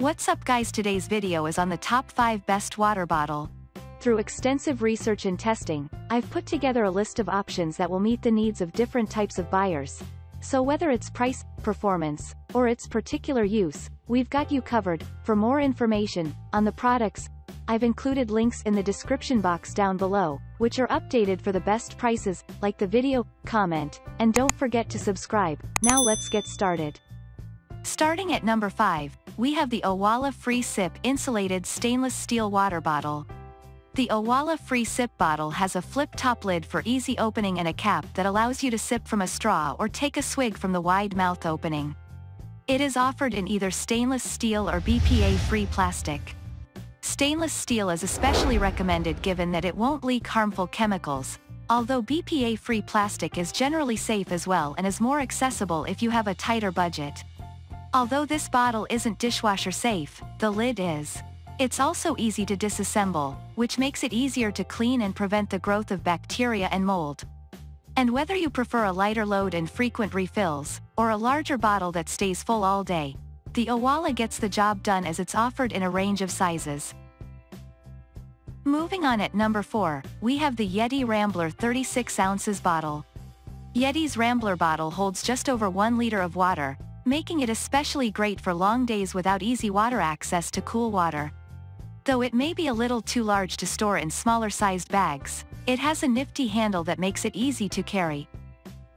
What's up guys today's video is on the top 5 best water bottle. Through extensive research and testing, I've put together a list of options that will meet the needs of different types of buyers. So whether it's price, performance, or its particular use, we've got you covered. For more information on the products, I've included links in the description box down below, which are updated for the best prices, like the video, comment, and don't forget to subscribe. Now let's get started. Starting at number 5, we have the Owala Free Sip Insulated Stainless Steel Water Bottle. The Owala Free Sip bottle has a flip-top lid for easy opening and a cap that allows you to sip from a straw or take a swig from the wide mouth opening. It is offered in either stainless steel or BPA-free plastic. Stainless steel is especially recommended given that it won't leak harmful chemicals, although BPA-free plastic is generally safe as well and is more accessible if you have a tighter budget. Although this bottle isn't dishwasher safe, the lid is. It's also easy to disassemble, which makes it easier to clean and prevent the growth of bacteria and mold. And whether you prefer a lighter load and frequent refills, or a larger bottle that stays full all day, the Owala gets the job done as it's offered in a range of sizes. Moving on at number 4, we have the Yeti Rambler 36 ounces bottle. Yeti's Rambler bottle holds just over 1 liter of water, making it especially great for long days without easy water access to cool water. Though it may be a little too large to store in smaller sized bags, it has a nifty handle that makes it easy to carry.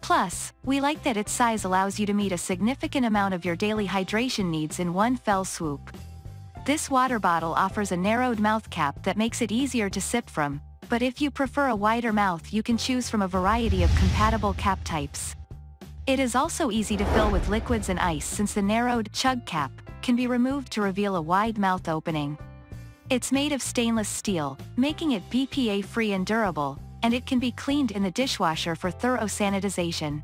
Plus, we like that its size allows you to meet a significant amount of your daily hydration needs in one fell swoop. This water bottle offers a narrowed mouth cap that makes it easier to sip from, but if you prefer a wider mouth you can choose from a variety of compatible cap types. It is also easy to fill with liquids and ice since the narrowed chug cap can be removed to reveal a wide mouth opening. It's made of stainless steel, making it BPA-free and durable, and it can be cleaned in the dishwasher for thorough sanitization.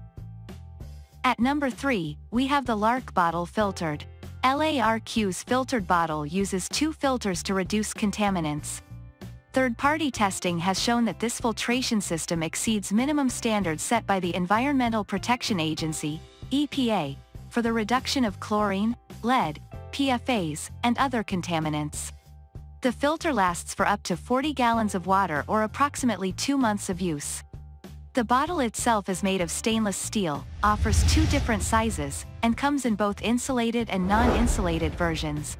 At number 3, we have the LARQ Bottle Filtered. LARQ's filtered bottle uses two filters to reduce contaminants. Third-party testing has shown that this filtration system exceeds minimum standards set by the Environmental Protection Agency, EPA, for the reduction of chlorine, lead, PFAS, and other contaminants. The filter lasts for up to 40 gallons of water or approximately two months of use. The bottle itself is made of stainless steel, offers two different sizes, and comes in both insulated and non-insulated versions.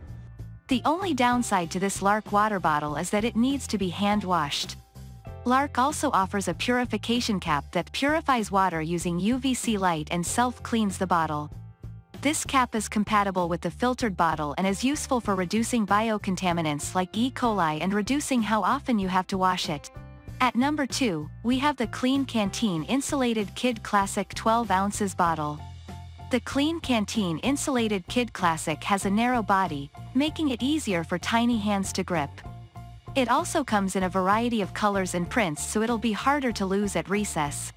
The only downside to this LARQ water bottle is that it needs to be hand-washed. LARQ also offers a purification cap that purifies water using UVC light and self-cleans the bottle. This cap is compatible with the filtered bottle and is useful for reducing biocontaminants like E. coli and reducing how often you have to wash it. At number 2, we have the Klean Kanteen Insulated Kid Classic 12 ounces bottle. The Klean Kanteen Insulated Kid Classic has a narrow body, making it easier for tiny hands to grip. It also comes in a variety of colors and prints so it'll be harder to lose at recess.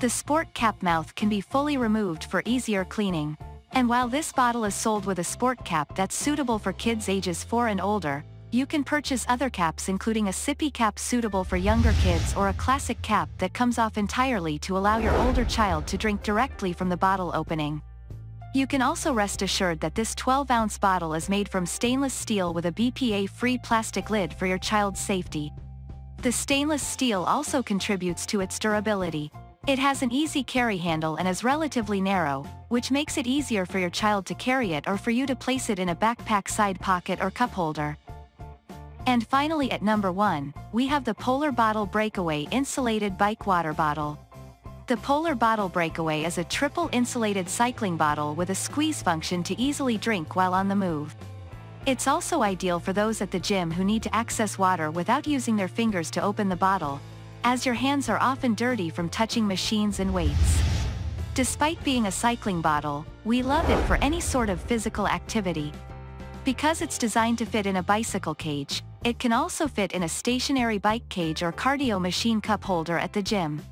The sport cap mouth can be fully removed for easier cleaning. And while this bottle is sold with a sport cap that's suitable for kids ages 4 and older, you can purchase other caps including a sippy cap suitable for younger kids or a classic cap that comes off entirely to allow your older child to drink directly from the bottle opening. You can also rest assured that this 12-ounce bottle is made from stainless steel with a BPA-free plastic lid for your child's safety. The stainless steel also contributes to its durability. It has an easy carry handle and is relatively narrow, which makes it easier for your child to carry it or for you to place it in a backpack side pocket or cup holder. And finally at number 1, we have the Polar Bottle Breakaway Insulated Bike Water Bottle. The Polar Bottle Breakaway is a triple insulated cycling bottle with a squeeze function to easily drink while on the move. It's also ideal for those at the gym who need to access water without using their fingers to open the bottle, as your hands are often dirty from touching machines and weights. Despite being a cycling bottle, we love it for any sort of physical activity. Because it's designed to fit in a bicycle cage, it can also fit in a stationary bike cage or cardio machine cup holder at the gym.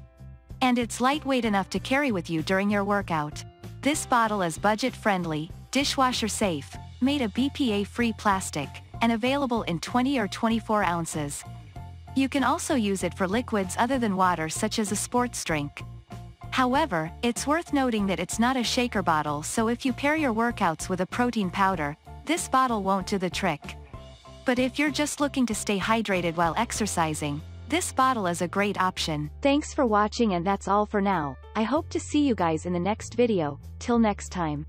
And it's lightweight enough to carry with you during your workout. This bottle is budget-friendly, dishwasher-safe, made of BPA-free plastic, and available in 20 or 24 ounces. You can also use it for liquids other than water such as a sports drink. However, it's worth noting that it's not a shaker bottle so if you pair your workouts with a protein powder, this bottle won't do the trick. But if you're just looking to stay hydrated while exercising, this bottle is a great option. Thanks for watching and that's all for now. I hope to see you guys in the next video, till next time.